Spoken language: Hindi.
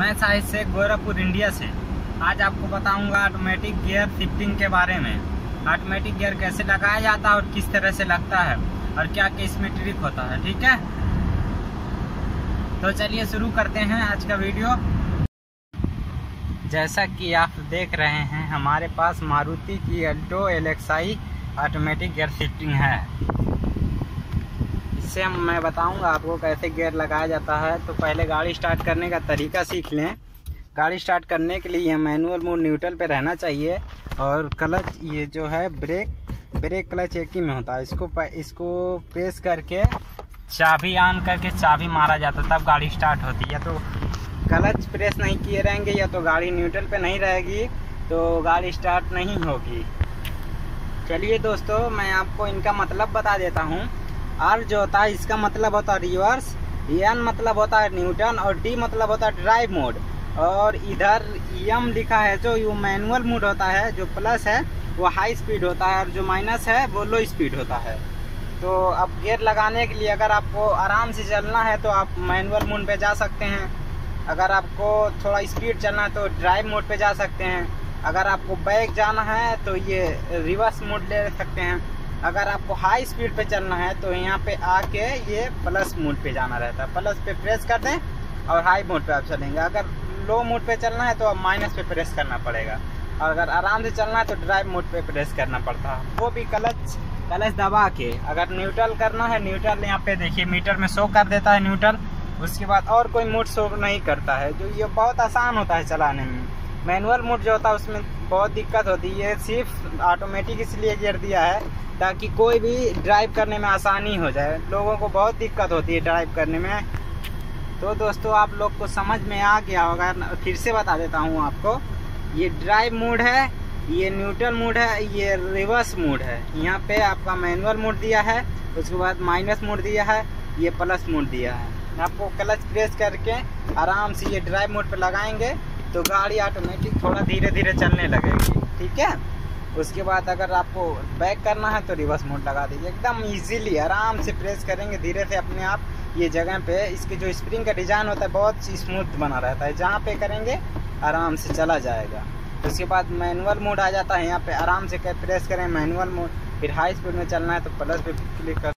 मैं साहिद से गोरखपुर, इंडिया से। आज आपको बताऊँगा ऑटोमेटिक गियर शिफ्टिंग के बारे में। ऑटोमेटिक गियर कैसे लगाया जाता है और किस तरह से लगता है और क्या क्या इसमें ट्रिक होता है, ठीक है? तो चलिए शुरू करते हैं आज का वीडियो जैसा कि आप देख रहे हैं, हमारे पास मारुति की Alto LXi automatic gear shifting है। इससे हम मैं बताऊँगा आपको कैसे गियर लगाया जाता है। तो पहले गाड़ी स्टार्ट करने का तरीका सीख लें। गाड़ी स्टार्ट करने के लिए मैनुअल मोड न्यूट्रल पे रहना चाहिए। और क्लच ये जो है ब्रेक ब्रेक क्लच एक ही में होता है। इसको इसको प्रेस करके चाबी ऑन करके चाबी मारा जाता तब गाड़ी स्टार्ट होती है। या तो क्लच प्रेस नहीं किए रहेंगे, या तो गाड़ी न्यूट्रल पे नहीं रहेगी तो गाड़ी स्टार्ट नहीं होगी। चलिए दोस्तों, मैं आपको इनका मतलब बता देता हूँ। आर जो होता है, इसका मतलब होता है रिवर्स एन मतलब होता है न्यूटन और डी मतलब होता है ड्राइव मोड और इधर यम लिखा है, जो यू मैनुअल मोड होता है, जो प्लस है, वो हाई स्पीड होता है और जो माइनस है, वो लो स्पीड होता है. तो अब गियर लगाने के लिए अगर आपको आराम से चलना है तो आप मैनुअल मोड पे जा सकते हैं. अगर आपको थोड़ा स्पीड चलना है तो ड्राइव मोड पे जा सकते हैं. अगर आपको बैक जाना है तो ये रिवर्स मोड ले सकते हैं. अगर आपको हाई स्पीड पे चलना है तो यहाँ पे आके ये प्लस मोड पे जाना रहता है। प्लस पे प्रेस कर दें और हाई मोड पे आप चलेंगे। अगर लो मोड पे चलना है तो आप माइनस पे प्रेस करना पड़ेगा। और अगर आराम से चलना है तो ड्राइव मोड पे प्रेस करना पड़ता। है वो भी क्लच क्लच दबा के। अगर न्यूट्रल करना है न्यूट्रल यहाँ पे देखिए मीटर में शो कर देता है न्यूट्रल उसके बाद और कोई मोड शो नहीं करता है। जो ये बहुत आसान होता है चलाने में। मैनुअल मोड जो होता है, उसमें बहुत दिक्कत होती है। सिर्फ़ ऑटोमेटिक इसलिए गिर दिया है ताकि कोई भी ड्राइव करने में आसानी हो जाए। लोगों को बहुत दिक्कत होती है ड्राइव करने में। तो दोस्तों, आप लोग को समझ में आ गया होगा। फिर से बता देता हूँ आपको। ये ड्राइव मोड है, ये न्यूट्रल मोड है, ये रिवर्स मोड है। यहाँ पे आपका मैनुअल मोड दिया है, उसके बाद माइनस मोड दिया है, ये प्लस मोड दिया है। आपको क्लच प्रेस करके आराम से ये ड्राइव मोड पे लगाएँगे। तो गाड़ी ऑटोमेटिक थोड़ा धीरे धीरे चलने लगेगी, ठीक है? उसके बाद अगर आपको बैक करना है तो रिवर्स मोड लगा दीजिए। एकदम इजीली आराम से प्रेस करेंगे धीरे से अपने आप ये जगह पे। इसके जो स्प्रिंग का डिज़ाइन होता है, बहुत स्मूथ बना रहता है। जहाँ पे करेंगे, आराम से चला जाएगा। उसके बाद मैनुअल मोड आ जाता है। यहाँ पे आराम से प्रेस करें मैनुअल मोड फिर हाई स्पीड में चलना है तो प्लस पे क्लिक कर